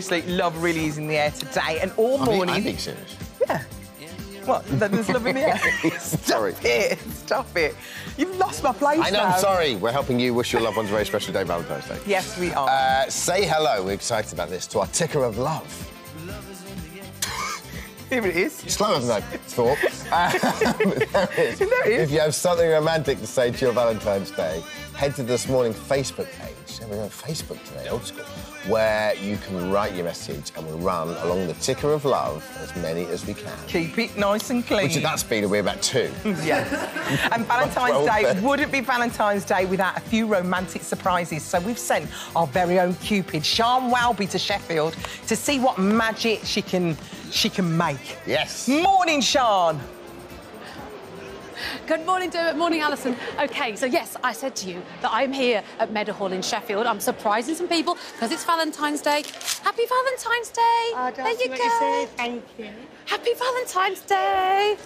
Seriously, love really is in the air today and all I'm being- morning. I'm being serious. Yeah. What? There's love in the air? Sorry. Stop it. Stop it. You've lost my place I know, now. I'm sorry. We're helping you wish your loved ones a very special day, Valentine's Day. Yes, we are. Uh, say hello, we're excited about this, to our ticker of love. Here it is. Slower than I thought. Um, there it is. There it is. If you have something romantic to say to your Valentine's Day, head to this morning Facebook page. Yeah, we're on Facebook today, old school, where you can write your message and we'll run along the ticker of love as many as we can. Keep it nice and clean. Which at that speed will be about two. Yes. and Valentine's Day wouldn't be Valentine's Day without a few romantic surprises. So we've sent our very own Cupid, Sian Welby, to Sheffield to see what magic she can she can make. Yes. Morning, Sian. Good morning, Dermot. Morning, Alison. OK, so yes, I said to you that I'm here at Meadowhall in Sheffield. I'm surprising some people because it's Valentine's Day. Happy Valentine's Day. there you go. Thank you. Happy Valentine's Day.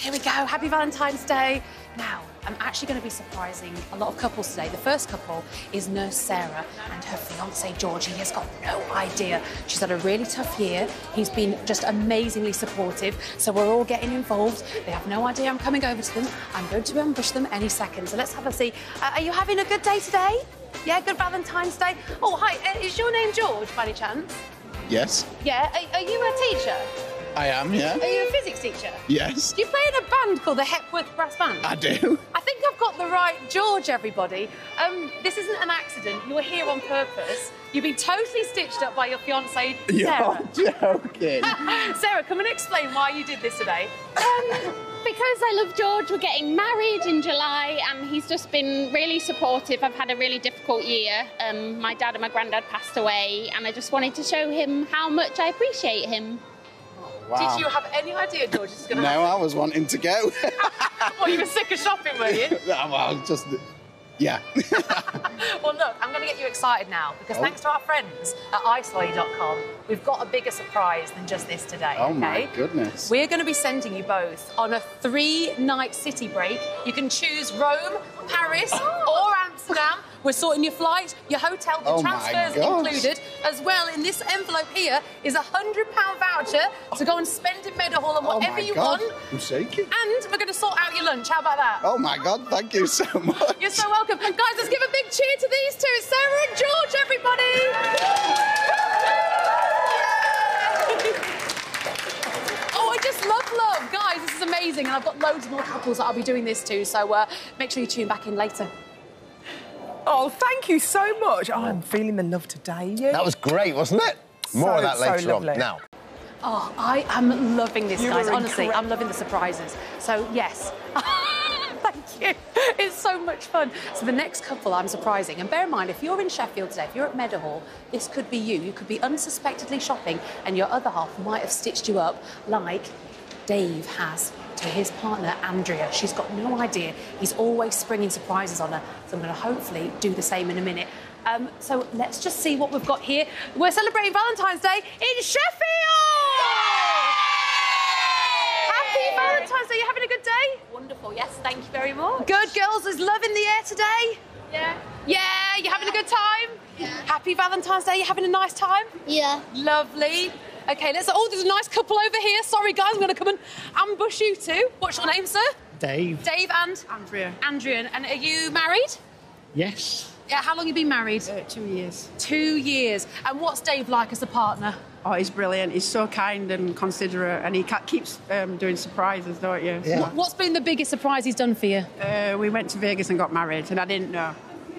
Here we go. Happy Valentine's Day. Now, I'm actually going to be surprising a lot of couples today. The first couple is Nurse Sarah and her fiance George. He has got no idea. She's had a really tough year. He's been just amazingly supportive. So we're all getting involved. They have no idea I'm coming over to them. I'm going to ambush them any second. So let's have a see. Uh, are you having a good day today? Yeah, good Valentine's Day. Oh, hi. Uh, is your name George by any chance? Yes, Yeah. Are, are you a teacher? I am, yeah. Are you a physics teacher? Yes, Do you play in a band called the Hepworth Brass Band? I do. I think I've got the right George, everybody. Um, this isn't an accident. You were here on purpose. You've been totally stitched up by your fiancée, Sarah. You're joking. Sarah, come and explain why you did this today. Um, because I love George, we're getting married in July, and he's just been really supportive. I've had a really difficult year. Um, my dad and my granddad passed away, and I just wanted to show him how much I appreciate him. Wow. Did you have any idea George was going to No, I was wanting to go. Well, you were sick of shopping, were you? well, just, yeah. Well, look, I'm going to get you excited now because Oh. thanks to our friends at iSolly.com, we've got a bigger surprise than just this today. oh okay? my goodness. We're going to be sending you both on a three night city break. You can choose Rome, Paris, or Amsterdam. We're sorting your flight, your hotel, the Oh transfers included. As well, in this envelope here is a £100 voucher to go and spend in Meadowhall on oh whatever my you God. want. I'm shaking. And we're going to sort out your lunch. How about that? Oh my God, thank you so much. You're so welcome. And guys, let's give a big cheer to these two. It's Sarah and George, everybody. oh, I just love love. Guys, this is amazing. And I've got loads more couples that I'll be doing this to. So uh, make sure you tune back in later. Oh, thank you so much. Oh, I'm feeling the love today. You? That was great, wasn't it? More of So, that so later on. lovely. Now, Oh, I am loving this, You guys. Honestly, incre- I'm loving the surprises. So, yes. Thank you. It's so much fun. So, the next couple I'm surprising, and bear in mind, if you're in Sheffield today, if you're at Meadowhall, this could be you. You could be unsuspectedly shopping, and your other half might have stitched you up like Dave has to his partner, Andrea. She's got no idea. He's always springing surprises on her. So, I'm going to hopefully do the same in a minute. Um, so, let's just see what we've got here. We're celebrating Valentine's Day in Sheffield! Happy Valentine's Day. You having a good day? Wonderful, yes, thank you very much. Good girls. There's love in the air today. Yeah. Yeah, you having a good time? Yeah. Happy Valentine's Day. You having a nice time? Yeah. Lovely. Okay, let's. Oh, there's a nice couple over here. Sorry, guys, I'm going to come and ambush you two. What's your name, sir? Dave. Dave and Andrea. Andrea. And are you married? Yes. Yeah. How long you been married? Uh, two years. Two years. And what's Dave like as a partner? Oh, he's brilliant. He's so kind and considerate, and he keeps um, doing surprises, don't you? Yeah. What's been the biggest surprise he's done for you? Uh, we went to Vegas and got married, and I didn't know.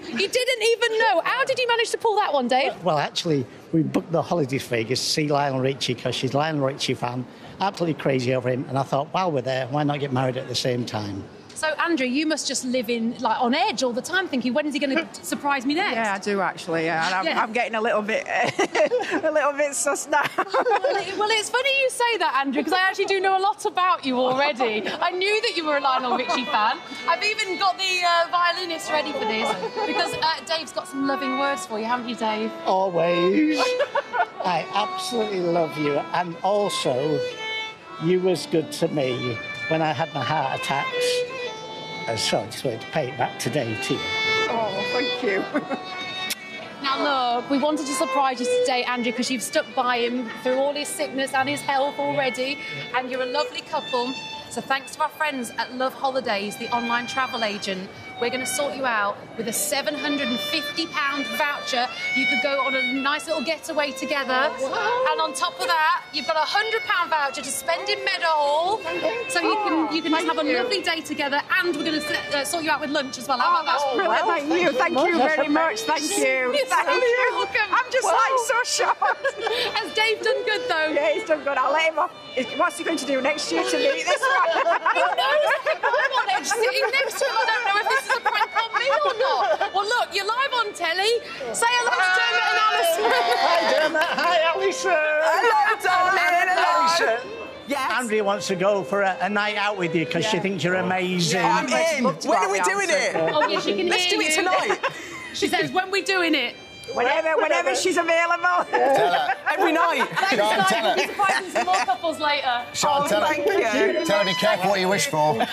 You didn't even know. How did you manage to pull that one, Dave? Well, actually, we booked the holidays to Vegas to see Lionel Richie because she's Lionel Richie fan. Absolutely crazy over him. And I thought, while we're there, why not get married at the same time? So, Andrea, you must just live in like on edge all the time, thinking, when is he going to surprise me next? Yeah, I do actually. Yeah, and I'm, Yeah. I'm getting a little bit, a little bit sus now. well, it- well, it's funny you say that, Andrea, because I actually do know a lot about you already. I knew that you were a Lionel Richie fan. I've even got the uh, violinist ready for this because uh, Dave's got some loving words for you, haven't you, Dave? Always. I absolutely love you. And also, you was good to me when I had my heart attacks. And so I just wanted to pay it back today to you. oh, thank you. Now, Now, look, we wanted to surprise you today, Andrea, because you've stuck by him through all his sickness and his health already, and you're a lovely couple. So, thanks to our friends at Love Holidays, the online travel agent, we're going to sort you out with a £750 voucher. You could go on a nice little getaway together. And on top of that, you've got a £100 voucher to spend in Meadowhall. So you can you can just have a lovely day together, and we're going to uh, sort you out with lunch as well. How about that? Oh, Brilliant, thank you, thank you very much, thank you. You're Thank so you. welcome. I'm just like so shocked. Has Dave done good though? Yeah, he's done good. I'll let him off. What's he going to do next year to me? This one. Who knows? I'm on edge sitting next to him. I don't know if this is a prank on me or not. Well, look, you're live on telly. Say hello to Dermot and Alison. Hi, Dermot. Hi, Alison. Hello, darling. Hello. Alison. Yes. Andrea wants to go for a, a night out with you because she thinks you're amazing. I'm in. When are we doing answer. it? Oh, yes, you can Let's hear do it tonight. She says, when we're doing it. Whenever, whenever she's available. Tell her. Every night. Thanks, Sian, guys. tell We'll be her. surprising some more couples later. Sian, Oh, tell thank her. you. Tell her be careful what you wish for.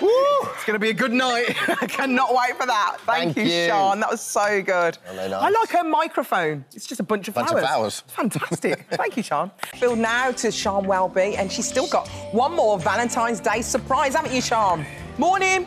It's going to be a good night. I cannot wait for that. Thank, Thank you, you. Sian. That was so good. Aren't nice? I like her microphone. It's just a bunch of Bunch of flowers. flowers. Fantastic. Thank you, Sian. Bill now to Sian Welby, and she's still got one more Valentine's Day surprise, haven't you, Sian? Morning.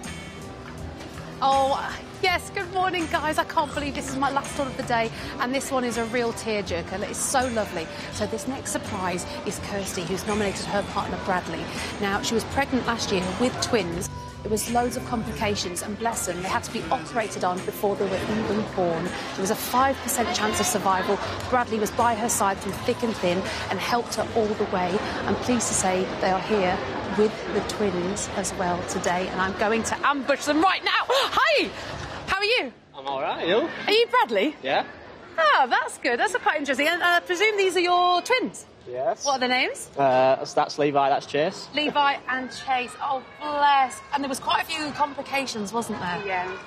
Oh, yes, good morning, guys. I can't believe this is my last one of the day, and this one is a real tearjerker. It's so lovely. So, this next surprise is Kirsty, who's nominated her partner Bradley. Now, she was pregnant last year with twins. There was loads of complications, and bless them, they had to be operated on before they were even born. There was a 5% chance of survival. Bradley was by her side through thick and thin and helped her all the way. I'm pleased to say they are here with the twins as well today, and I'm going to ambush them right now. Hi! How are you? I'm all right, you? Are you Bradley? Yeah. Oh, that's good. That's quite interesting. And uh, I presume these are your twins. Yes. What are their names? Uh, that's, that's Levi, that's Chase. Levi and Chase. Oh, bless. And there was quite a few complications, wasn't there? Yeah,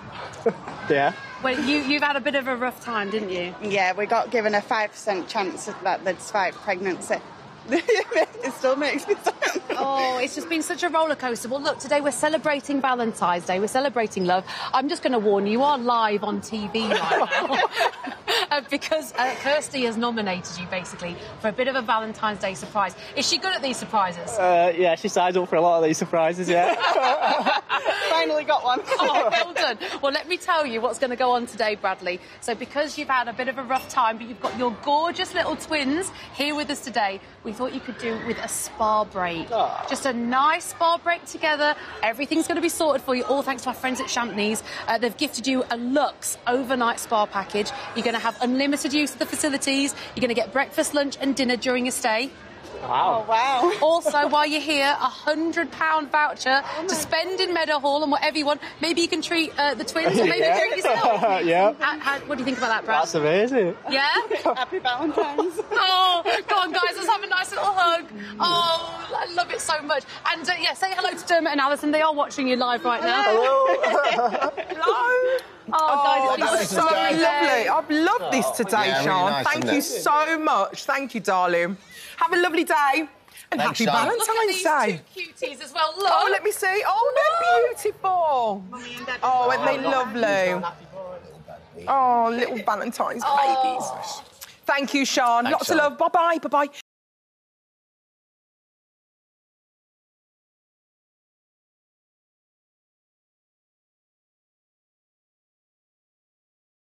Yeah. Well, you, you've had a bit of a rough time, didn't you? yeah, we got given a five percent chance that they'd survive pregnancy. it still makes me sad. Oh, it's just been such a roller coaster. Well, look, today we're celebrating Valentine's Day. We're celebrating love. I'm just going to warn you, you are live on TV right now. Uh, because uh, Kirsty has nominated you basically for a bit of a Valentine's Day surprise. Is she good at these surprises? Uh, yeah, she signs up for a lot of these surprises, yeah. Finally got one. Oh, well done. Well, let me tell you what's going to go on today, Bradley. So, because you've had a bit of a rough time, but you've got your gorgeous little twins here with us today, we thought you could do with a spa break. Just a nice spa break together. Everything's going to be sorted for you, all thanks to our friends at Champneys. Uh, they've gifted you a luxe overnight spa package. You're going to have unlimited use of the facilities. You're going to get breakfast, lunch, and dinner during your stay. Wow. wow. Also, while you're here, a hundred pound voucher to spend in Meadowhall and whatever you want. Maybe you can treat uh, the twins, or maybe Yeah. treat yourself. Yeah. How, how, what do you think about that, Brad? That's amazing. yeah. Happy Valentine's. Oh, go on, guys. Let's have a nice little hug. Oh, I love it so much. And uh, yeah, say hello to Dermot and Alison. They are watching you live right now. Hello. hello. Oh, guys, it's That been was This is so great. lovely. I've loved this today, yeah, really Sian. nice, Thank you it? so much. Thank you, darling. Have a lovely day. And Thanks, happy Sian. Look at Valentine's these Day. two cuties as well. Look. Oh, let me see. Oh, they're beautiful. Oh, aren't they oh, lovely? Oh, little Valentine's oh. babies. Thank you, Sian. Thanks, Lots Sian. of love. Bye bye. Bye bye.